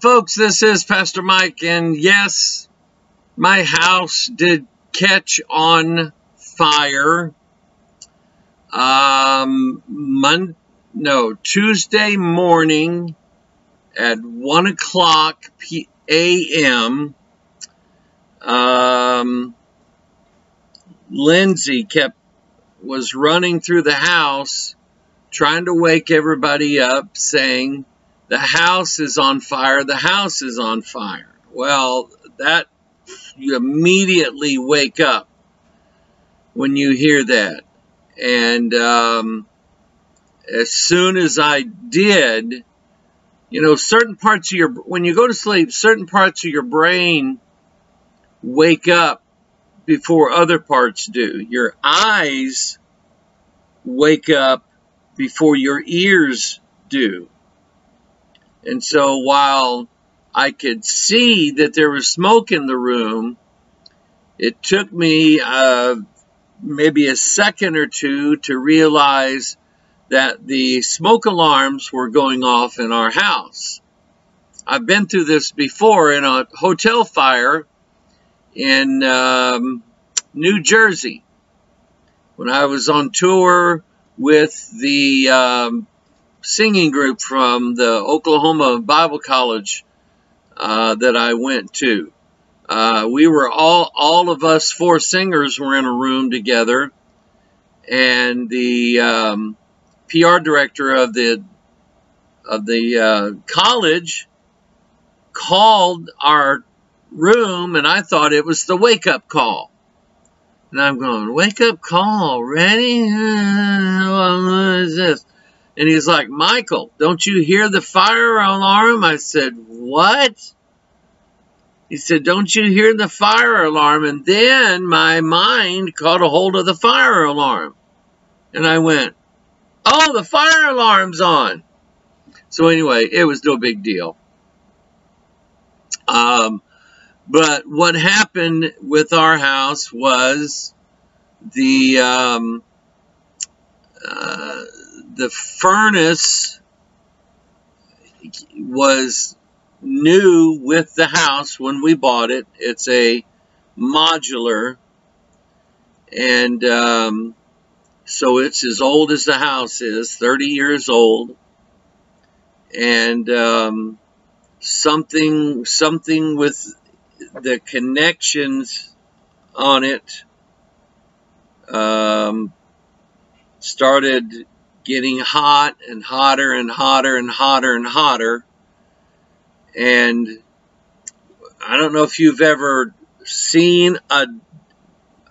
Folks. This is Pastor Mike, and yes, my house did catch on fire. Um, Mon no, Tuesday morning at 1 o'clock a.m. Um, Lindsay kept was running through the house trying to wake everybody up saying the house is on fire the house is on fire well that you immediately wake up when you hear that and um, as soon as i did you know certain parts of your when you go to sleep certain parts of your brain wake up before other parts do. Your eyes wake up before your ears do. And so while I could see that there was smoke in the room, it took me uh, maybe a second or two to realize that the smoke alarms were going off in our house. I've been through this before in a hotel fire in um, New Jersey when I was on tour with the um, singing group from the Oklahoma Bible College uh, that I went to. Uh, we were all, all of us four singers were in a room together, and the um, PR director of the of the uh, college called our room and I thought it was the wake up call. And I'm going, wake up call, ready? what is this? And he's like, Michael, don't you hear the fire alarm? I said, what? He said, don't you hear the fire alarm? And then my mind caught a hold of the fire alarm. And I went, oh, the fire alarm's on. So anyway, it was no big deal. Um, but what happened with our house was the um, uh, the furnace was new with the house when we bought it. It's a modular, and um, so it's as old as the house is, 30 years old, and um, something something with the connections on it um, started getting hot and hotter and hotter and hotter and hotter. And I don't know if you've ever seen a,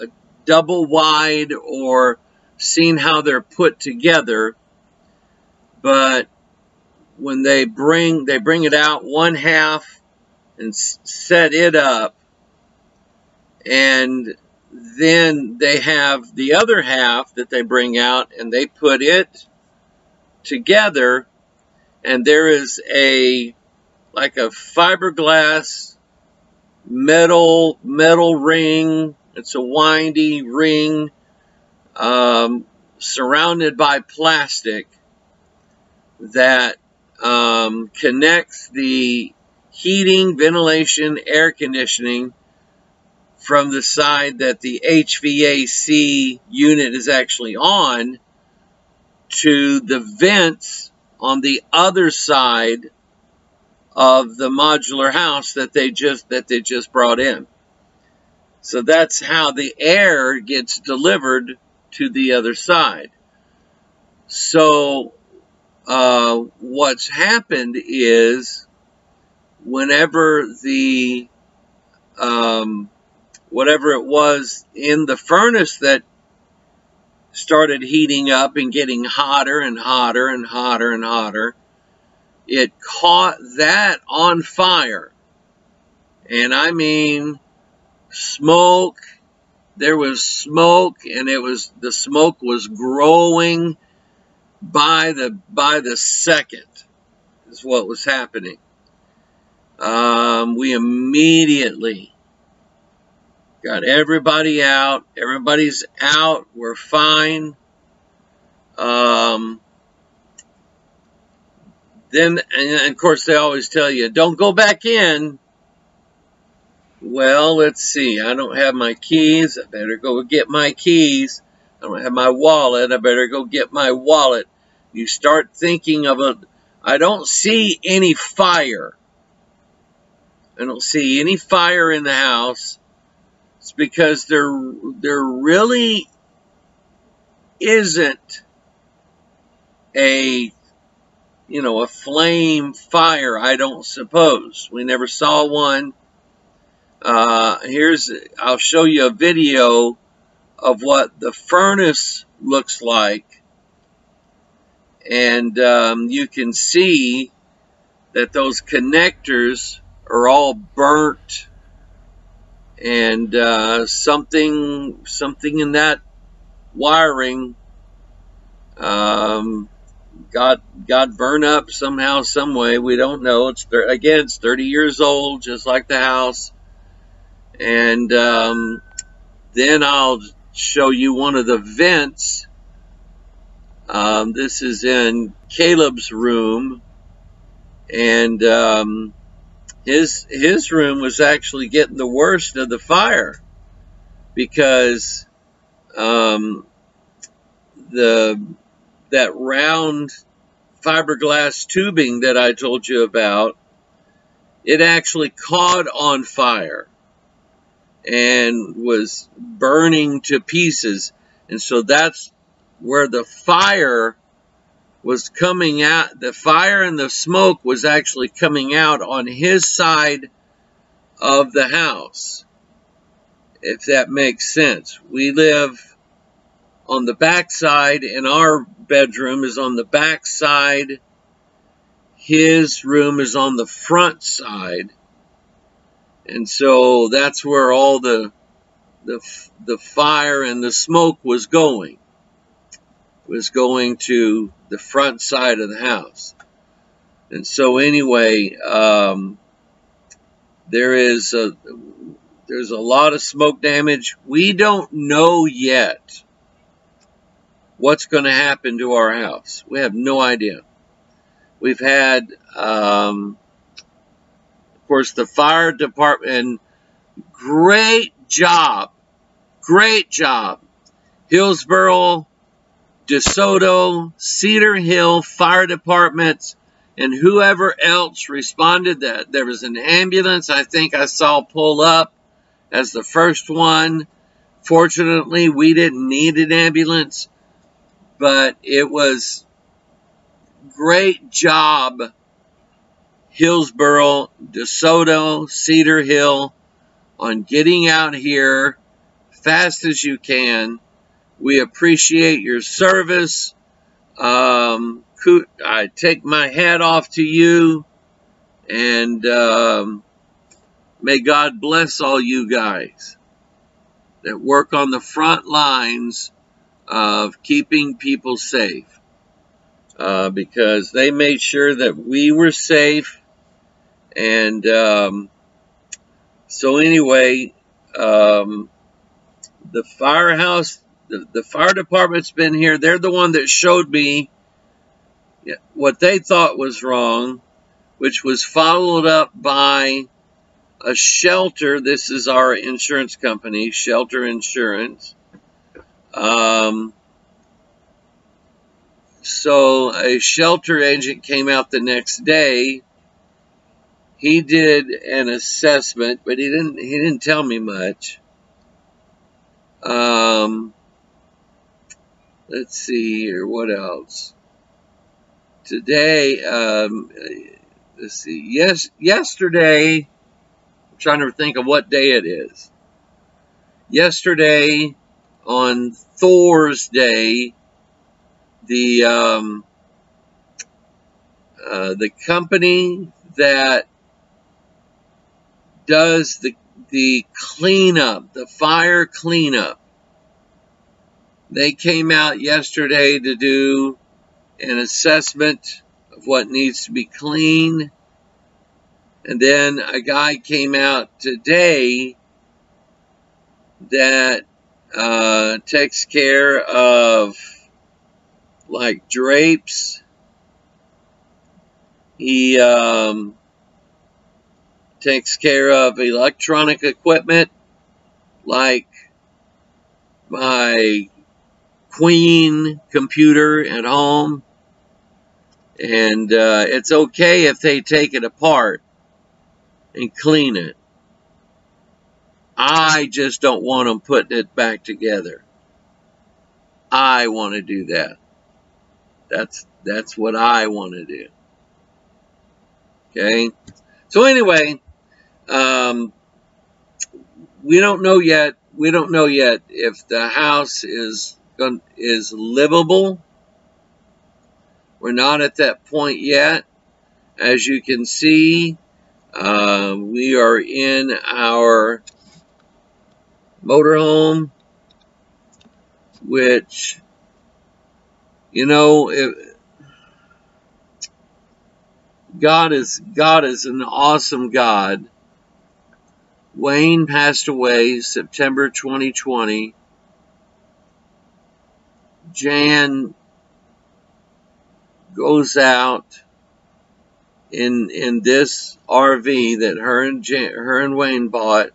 a double wide or seen how they're put together, but when they bring they bring it out one half and set it up. And then they have the other half that they bring out and they put it together. And there is a, like a fiberglass metal, metal ring. It's a windy ring um, surrounded by plastic that um, connects the heating, ventilation, air conditioning from the side that the HVAC unit is actually on to the vents on the other side of the modular house that they just that they just brought in. So that's how the air gets delivered to the other side. So uh, what's happened is whenever the um, whatever it was in the furnace that started heating up and getting hotter and hotter and hotter and hotter, it caught that on fire. And I mean, smoke, there was smoke and it was, the smoke was growing by the, by the second is what was happening. Um, we immediately got everybody out. Everybody's out. We're fine. Um, then, and of course, they always tell you, don't go back in. Well, let's see. I don't have my keys. I better go get my keys. I don't have my wallet. I better go get my wallet. You start thinking of a. I don't see any fire. I don't see any fire in the house. It's because there there really isn't a you know a flame fire. I don't suppose we never saw one. Uh, here's I'll show you a video of what the furnace looks like and um, you can see that those connectors are all burnt and uh, something something in that wiring um, got got burned up somehow some way we don't know. It's again it's 30 years old just like the house. And um, then I'll show you one of the vents. Um, this is in Caleb's room. And um, his his room was actually getting the worst of the fire because um, the that round fiberglass tubing that I told you about it actually caught on fire and was burning to pieces. And so that's where the fire was coming out, the fire and the smoke was actually coming out on his side of the house, if that makes sense. We live on the back side, and our bedroom is on the back side. His room is on the front side. And so that's where all the, the, the fire and the smoke was going was going to the front side of the house. And so anyway, um, there is a, there's a lot of smoke damage. We don't know yet what's going to happen to our house. We have no idea. We've had, um, of course, the fire department, great job, great job. Hillsboro DeSoto, Cedar Hill fire departments, and whoever else responded that there was an ambulance I think I saw pull up as the first one. Fortunately, we didn't need an ambulance, but it was great job Hillsboro, DeSoto, Cedar Hill on getting out here fast as you can we appreciate your service. Um, I take my hat off to you, and um, may God bless all you guys that work on the front lines of keeping people safe. Uh, because they made sure that we were safe. And um, so, anyway, um, the firehouse the, the fire department's been here. They're the one that showed me what they thought was wrong, which was followed up by a shelter. This is our insurance company, Shelter Insurance. Um, so a shelter agent came out the next day. He did an assessment, but he didn't. He didn't tell me much. Um, let's see here, what else? Today, um, let's see, yes, yesterday, I'm trying to think of what day it is. Yesterday, on Thor's Day, the, um, uh, the company that does the, the cleanup, the fire cleanup, they came out yesterday to do an assessment of what needs to be clean. And then a guy came out today that uh, takes care of like drapes He um, takes care of electronic equipment like my Queen computer at home. And uh, it's okay if they take it apart and clean it. I just don't want them putting it back together. I want to do that. That's that's what I want to do. Okay. So anyway, um, we don't know yet. We don't know yet if the house is is livable. We're not at that point yet. As you can see, uh, we are in our motorhome, which, you know, it, God is God is an awesome God. Wayne passed away September 2020. Jan goes out in in this RV that her and Jan, her and Wayne bought.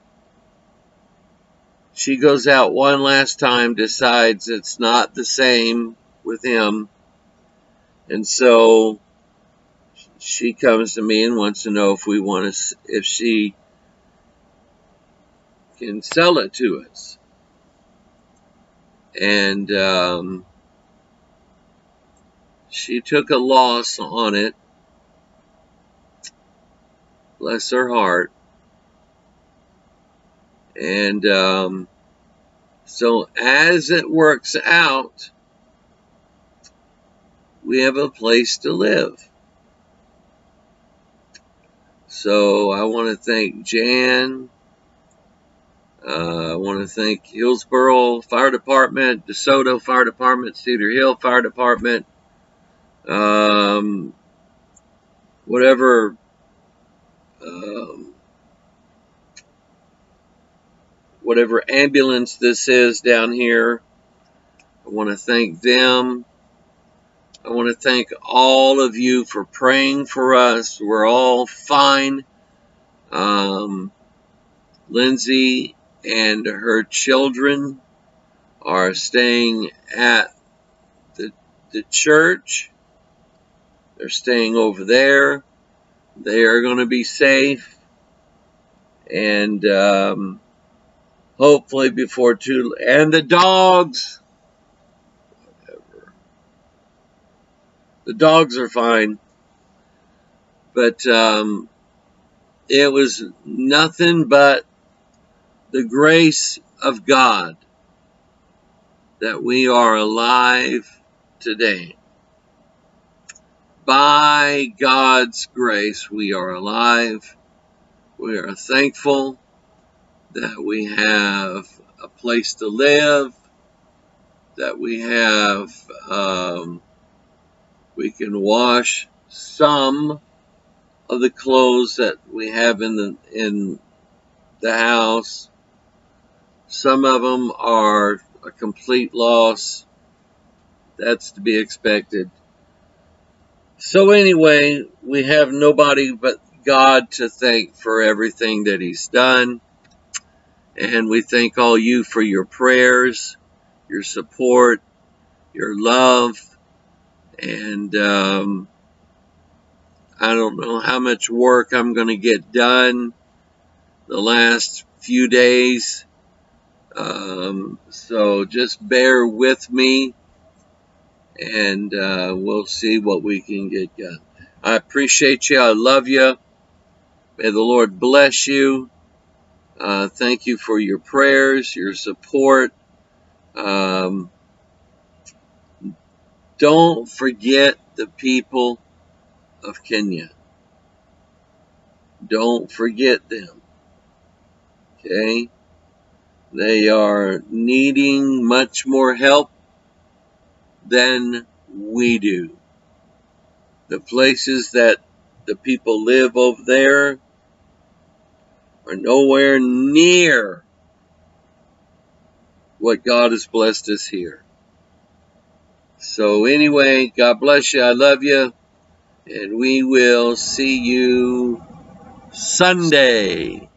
She goes out one last time, decides it's not the same with him, and so she comes to me and wants to know if we want to, if she can sell it to us. And um, she took a loss on it. Bless her heart. And um, so as it works out, we have a place to live. So I want to thank Jan. Uh, I want to thank Hillsboro Fire Department, DeSoto Fire Department, Cedar Hill Fire Department, um, whatever um, whatever ambulance this is down here. I want to thank them. I want to thank all of you for praying for us. We're all fine. Um, Lindsay and her children are staying at the, the church. They're staying over there. They are going to be safe. And um, hopefully before too... And the dogs The dogs are fine. But um, it was nothing but the grace of God that we are alive today. By God's grace, we are alive. We are thankful that we have a place to live, that we have um, we can wash some of the clothes that we have in the in the house. Some of them are a complete loss. That's to be expected. So anyway, we have nobody but God to thank for everything that he's done. And we thank all you for your prayers, your support, your love, and um, I don't know how much work I'm going to get done the last few days. Um, so just bear with me and uh, we'll see what we can get done. I appreciate you. I love you. May the Lord bless you. Uh, thank you for your prayers, your support. Um, don't forget the people of Kenya. Don't forget them. Okay? They are needing much more help than we do. The places that the people live over there are nowhere near what God has blessed us here. So anyway, God bless you. I love you. And we will see you Sunday.